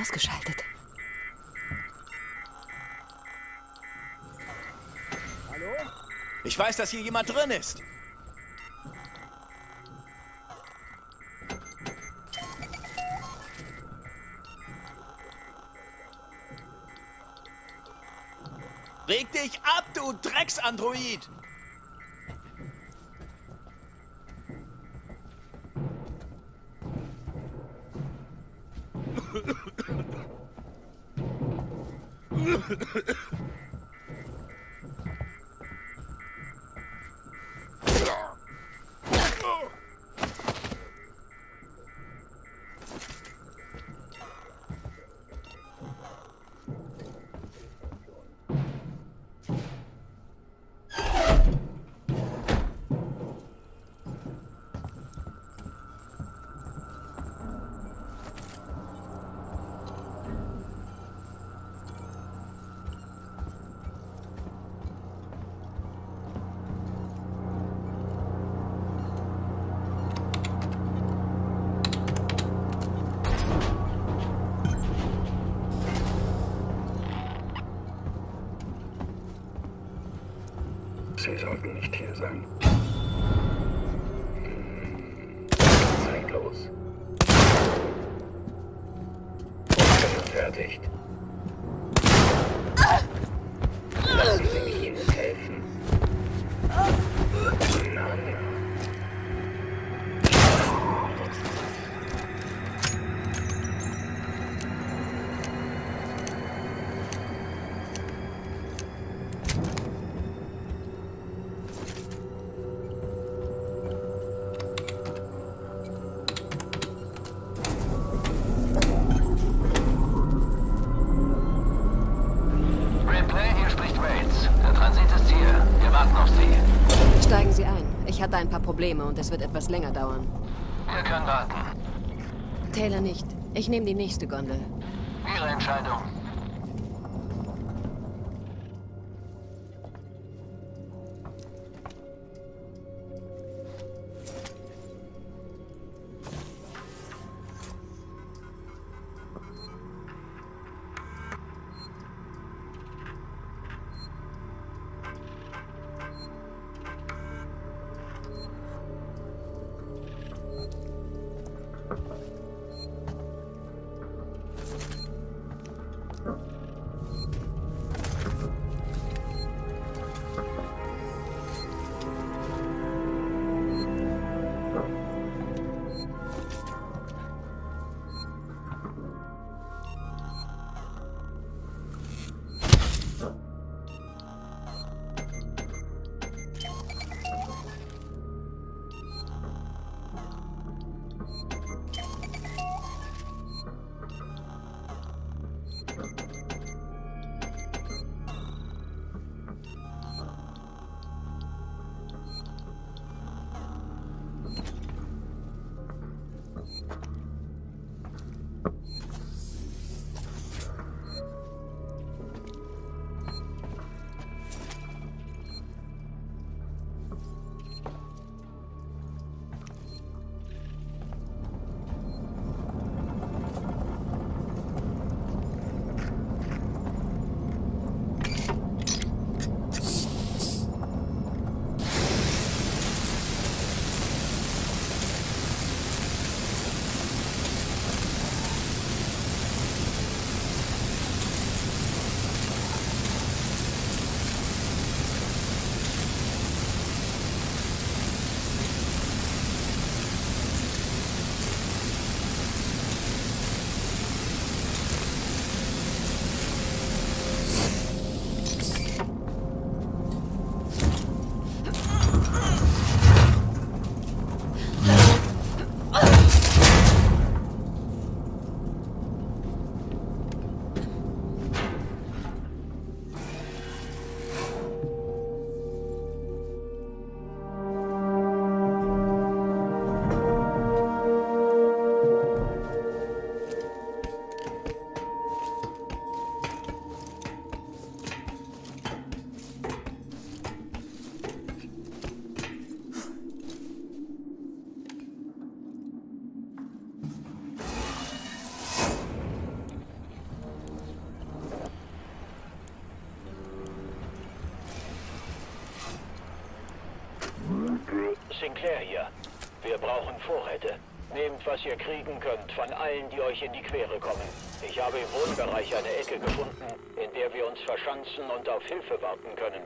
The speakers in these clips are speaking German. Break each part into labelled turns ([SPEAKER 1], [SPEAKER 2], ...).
[SPEAKER 1] ausgeschaltet.
[SPEAKER 2] Hallo? Ich weiß, dass hier jemand drin ist. Reg dich ab, du Drecksandroid!
[SPEAKER 3] Sie sollten nicht hier sein. Zeitlos. Ungefertigt.
[SPEAKER 1] Probleme und es wird etwas länger dauern.
[SPEAKER 4] Wir können warten.
[SPEAKER 1] Taylor nicht. Ich nehme die nächste Gondel.
[SPEAKER 4] Ihre Entscheidung.
[SPEAKER 5] Was ihr kriegen könnt, von allen, die euch in die Quere kommen. Ich habe im Wohnbereich eine Ecke gefunden, in der wir uns verschanzen und auf Hilfe warten können.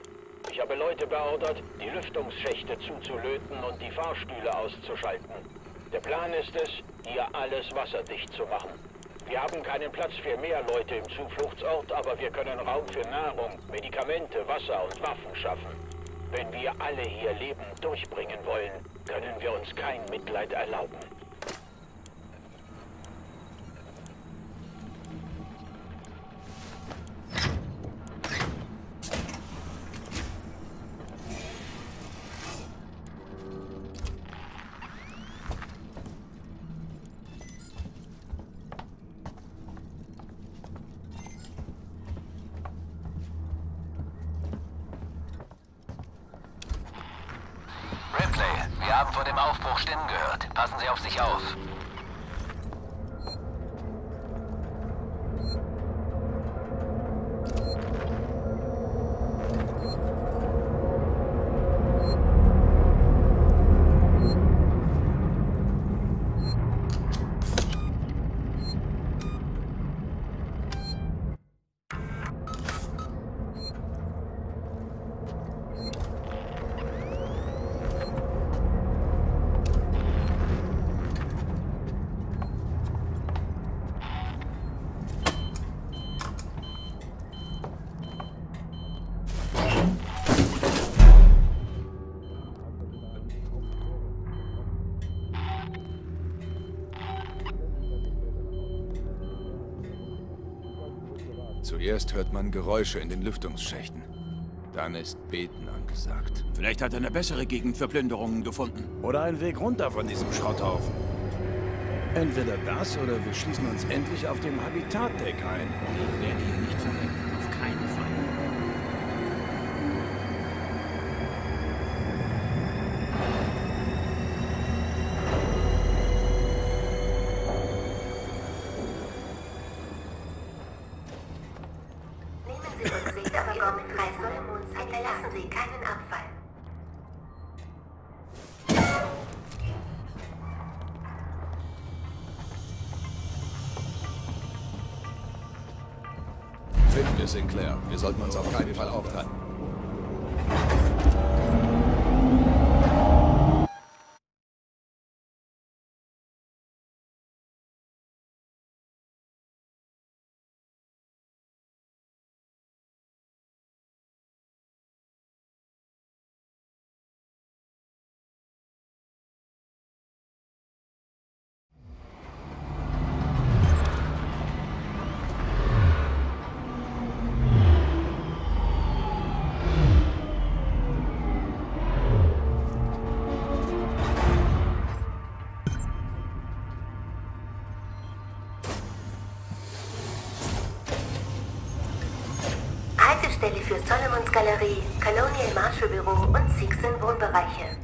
[SPEAKER 5] Ich habe Leute beordert, die Lüftungsschächte zuzulöten und die Fahrstühle auszuschalten. Der Plan ist es, hier alles wasserdicht zu machen. Wir haben keinen Platz für mehr Leute im Zufluchtsort, aber wir können Raum für Nahrung, Medikamente, Wasser und Waffen schaffen. Wenn wir alle hier Leben durchbringen wollen, können wir uns kein Mitleid erlauben.
[SPEAKER 6] Dem Aufbruch Stimmen gehört. Passen Sie auf sich auf.
[SPEAKER 7] Zuerst hört man Geräusche in den Lüftungsschächten. Dann ist Beten angesagt.
[SPEAKER 2] Vielleicht hat er eine bessere Gegend für Plünderungen gefunden.
[SPEAKER 8] Oder einen Weg runter von diesem Schrotthaufen. Entweder das oder wir schließen uns endlich auf dem Habitatdeck ein.
[SPEAKER 7] Wir Sinclair. Wir sollten uns auf keinen Fall auftreiben.
[SPEAKER 9] Für Solomons Galerie, Colonial Marshall Büro und Sixon Wohnbereiche.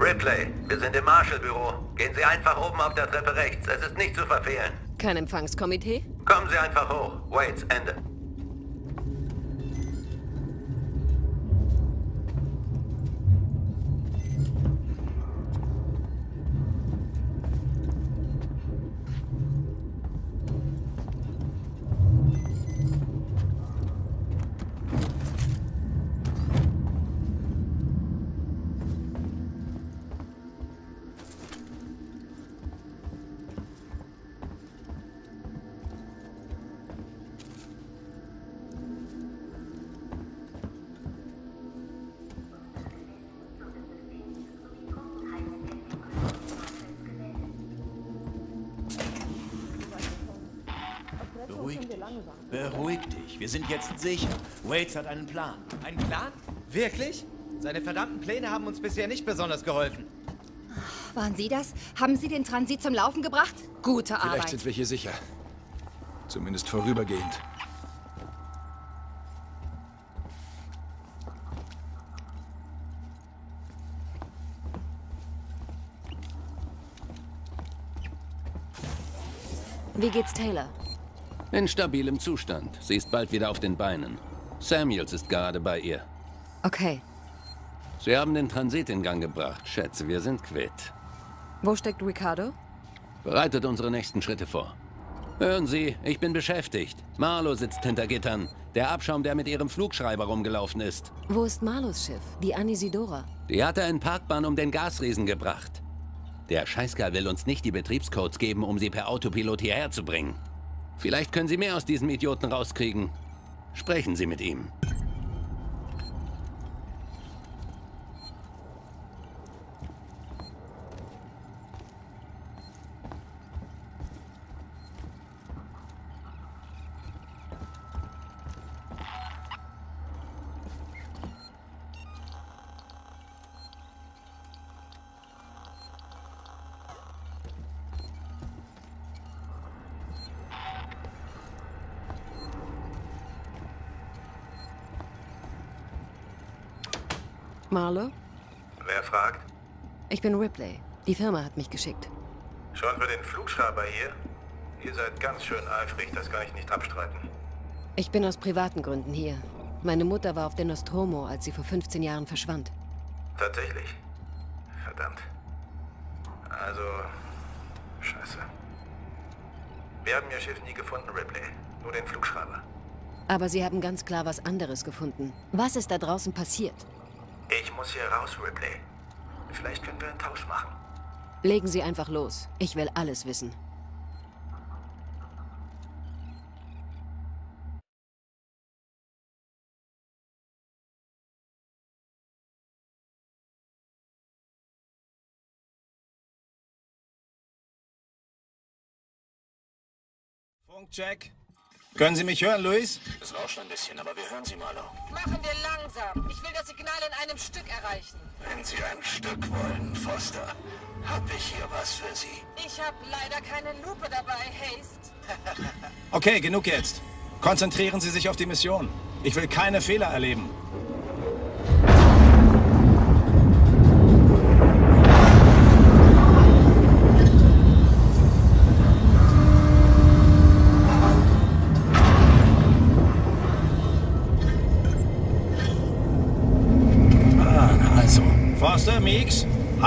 [SPEAKER 10] Ripley, wir sind im Marshall-Büro. Gehen Sie einfach oben auf der Treppe rechts. Es ist nicht zu verfehlen.
[SPEAKER 1] Kein Empfangskomitee?
[SPEAKER 10] Kommen Sie einfach hoch. Waits, Ende.
[SPEAKER 2] Beruhig dich. Wir sind jetzt sicher. Waits hat einen Plan.
[SPEAKER 11] Ein Plan? Wirklich? Seine verdammten Pläne haben uns bisher nicht besonders geholfen.
[SPEAKER 12] Waren Sie das? Haben Sie den Transit zum Laufen gebracht? Gute
[SPEAKER 7] Vielleicht
[SPEAKER 12] Arbeit.
[SPEAKER 7] sind wir hier sicher. Zumindest vorübergehend.
[SPEAKER 1] Wie geht's Taylor?
[SPEAKER 4] In stabilem Zustand. Sie ist bald wieder auf den Beinen. Samuels ist gerade bei ihr.
[SPEAKER 12] Okay.
[SPEAKER 4] Sie haben den Transit in Gang gebracht. Schätze, wir sind quitt.
[SPEAKER 1] Wo steckt Ricardo?
[SPEAKER 4] Bereitet unsere nächsten Schritte vor. Hören Sie, ich bin beschäftigt. Marlo sitzt hinter Gittern. Der Abschaum, der mit ihrem Flugschreiber rumgelaufen ist.
[SPEAKER 1] Wo ist Marlos Schiff? Die Anisidora.
[SPEAKER 4] Die hat er in Parkbahn um den Gasriesen gebracht. Der Scheißkerl will uns nicht die Betriebscodes geben, um sie per Autopilot hierher zu bringen. Vielleicht können Sie mehr aus diesem Idioten rauskriegen. Sprechen Sie mit ihm.
[SPEAKER 1] Marlo?
[SPEAKER 10] Wer fragt?
[SPEAKER 1] Ich bin Ripley. Die Firma hat mich geschickt.
[SPEAKER 10] Schon für den Flugschreiber hier? Ihr seid ganz schön eifrig, das kann ich nicht abstreiten.
[SPEAKER 1] Ich bin aus privaten Gründen hier. Meine Mutter war auf der Nostromo, als sie vor 15 Jahren verschwand.
[SPEAKER 10] Tatsächlich? Verdammt. Also... Scheiße. Wir haben Ihr Schiff nie gefunden, Ripley. Nur den Flugschreiber.
[SPEAKER 1] Aber Sie haben ganz klar was anderes gefunden. Was ist da draußen passiert?
[SPEAKER 10] Ich muss hier raus, Ripley. Vielleicht können wir einen Tausch machen.
[SPEAKER 1] Legen Sie einfach los. Ich will alles wissen.
[SPEAKER 8] Funkcheck. Können Sie mich hören, Luis?
[SPEAKER 13] Es rauscht ein bisschen, aber wir hören Sie, Marlo.
[SPEAKER 14] Machen wir langsam. Ich will das Signal in einem Stück erreichen.
[SPEAKER 13] Wenn Sie ein Stück wollen, Foster, hab ich hier was für Sie.
[SPEAKER 14] Ich habe leider keine Lupe dabei, Haste.
[SPEAKER 8] Okay, genug jetzt. Konzentrieren Sie sich auf die Mission. Ich will keine Fehler erleben.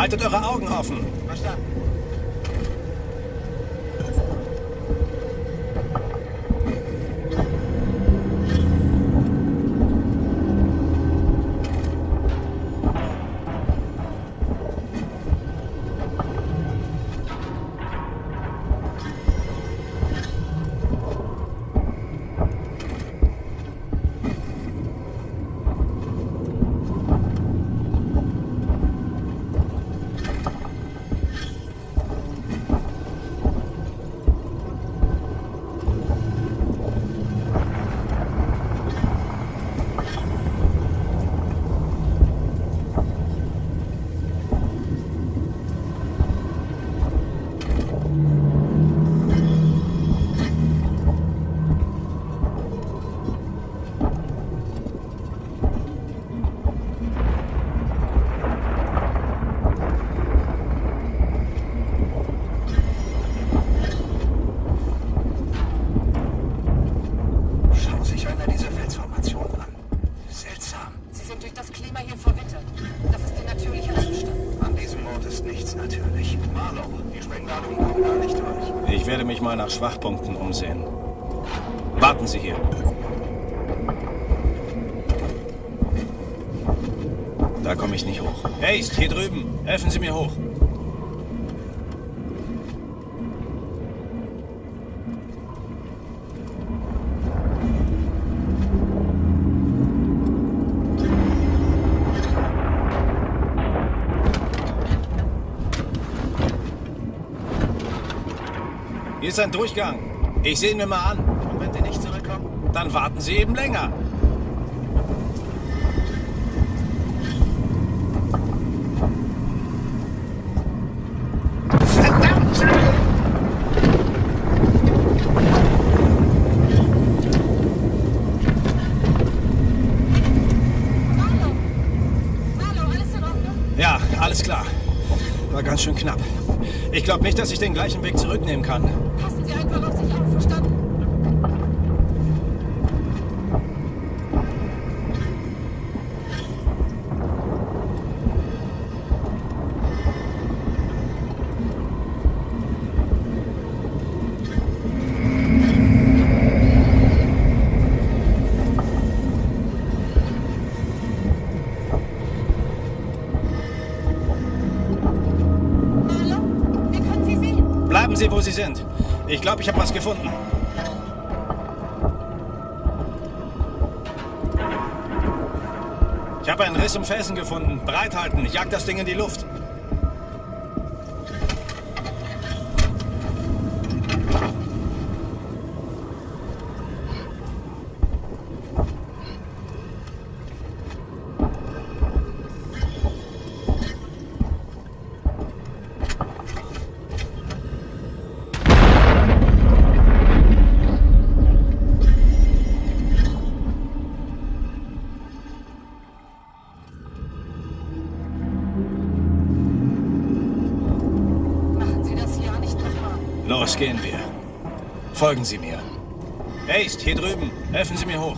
[SPEAKER 8] Haltet eure Augen offen. Nach Schwachpunkten umsehen. Warten Sie hier. Da komme ich nicht hoch. Haste, hier drüben. Helfen Sie mir hoch. Hier ist ein Durchgang. Ich sehe ihn mir mal an.
[SPEAKER 11] Und wenn Sie nicht zurückkommen?
[SPEAKER 8] Dann warten Sie eben länger. Glaube nicht, dass ich den gleichen Weg zurücknehmen kann.
[SPEAKER 14] Passen Sie einfach auf sich auf, verstanden?
[SPEAKER 8] Wo Sie sind. Ich glaube, ich habe was gefunden. Ich habe einen Riss im Felsen gefunden. Bereithalten. Ich jag das Ding in die Luft. Folgen Sie mir. Haste, hier drüben. Helfen Sie mir hoch.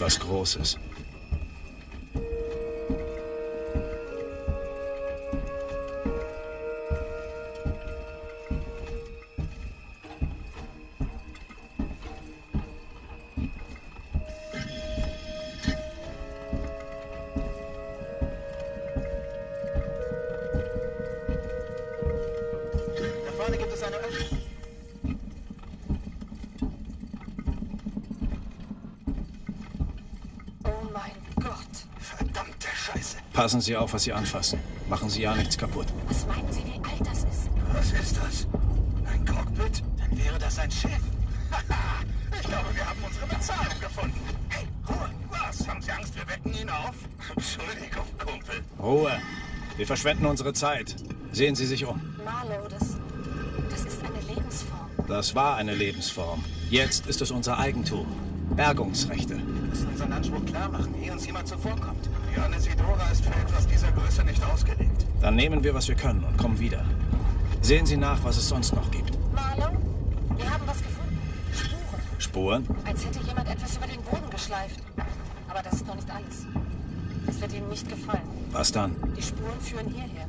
[SPEAKER 8] Etwas Großes. Passen Sie auf, was Sie anfassen. Machen Sie ja nichts kaputt.
[SPEAKER 14] Was meinen Sie, wie alt das ist?
[SPEAKER 13] Was ist das? Ein Cockpit? Dann wäre das ein Schiff. ich glaube, wir haben unsere Bezahlung gefunden. Hey, Ruhe. Was? Haben Sie Angst, wir wecken ihn auf? Entschuldigung, Kumpel.
[SPEAKER 8] Ruhe. Wir verschwenden unsere Zeit. Sehen Sie sich um.
[SPEAKER 14] Marlow, das, das ist eine Lebensform.
[SPEAKER 8] Das war eine Lebensform. Jetzt ist es unser Eigentum. Bergungsrechte.
[SPEAKER 13] Wir müssen unseren Anspruch klar machen, ehe uns jemand zuvorkommt. Diane Sidora ist für etwas dieser Größe nicht ausgelegt.
[SPEAKER 8] Dann nehmen wir, was wir können und kommen wieder. Sehen Sie nach, was es sonst noch gibt.
[SPEAKER 14] Marlow, wir haben was gefunden. Spuren.
[SPEAKER 8] Spuren?
[SPEAKER 14] Als hätte jemand etwas über den Boden geschleift. Aber das ist noch nicht alles. Es wird Ihnen nicht gefallen.
[SPEAKER 8] Was dann?
[SPEAKER 14] Die Spuren führen hierher.